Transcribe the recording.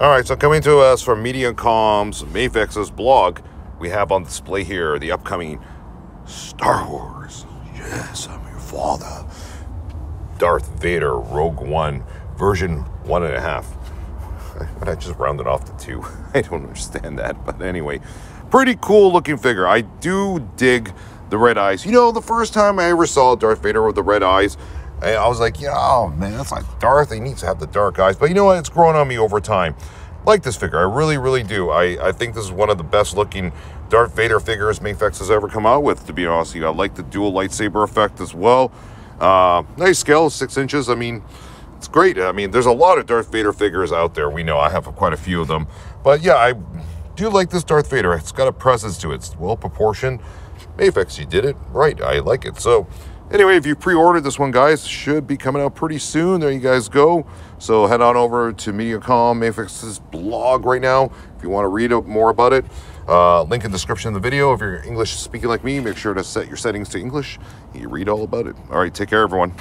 All right, so coming to us from Medicom's Mafex's blog, we have on display here the upcoming Star Wars. Yes, I'm your father. Darth Vader Rogue One version one and a half. I just rounded off to two. I don't understand that, but anyway, pretty cool looking figure. I do dig the red eyes. You know, the first time I ever saw Darth Vader with the red eyes, I was like, yeah, oh man, that's like Darth. He needs to have the dark eyes. But you know what? It's grown on me over time. Like this figure. I really, really do. I, I think this is one of the best looking Darth Vader figures Mafex has ever come out with, to be honest. You I like the dual lightsaber effect as well. Uh, nice scale, six inches. I mean, it's great. I mean, there's a lot of Darth Vader figures out there. We know I have quite a few of them. But yeah, I do like this Darth Vader. It's got a presence to it. It's well proportioned. Mafex, you did it right. I like it. So anyway, if you pre-ordered this one, guys, should be coming out pretty soon. There you guys go. So head on over to Medicom Mafex's blog right now if you want to read more about it. Uh, link in the description of the video. If you're English speaking like me, make sure to set your settings to English. You read all about it. All right, take care, everyone.